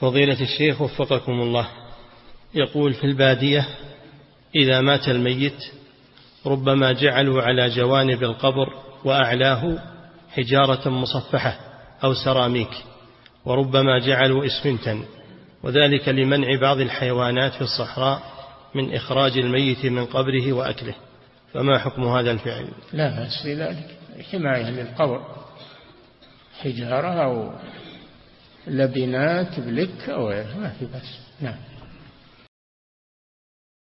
فضيلة الشيخ وفقكم الله. يقول في البادية إذا مات الميت ربما جعلوا على جوانب القبر وأعلاه حجارة مصفحة أو سراميك وربما جعلوا إسفنتا وذلك لمنع بعض الحيوانات في الصحراء من إخراج الميت من قبره وأكله. فما حكم هذا الفعل؟ لا بأس بذلك. حماية للقبر حجارة أو لبنات بلك أو ما في بأس. نعم.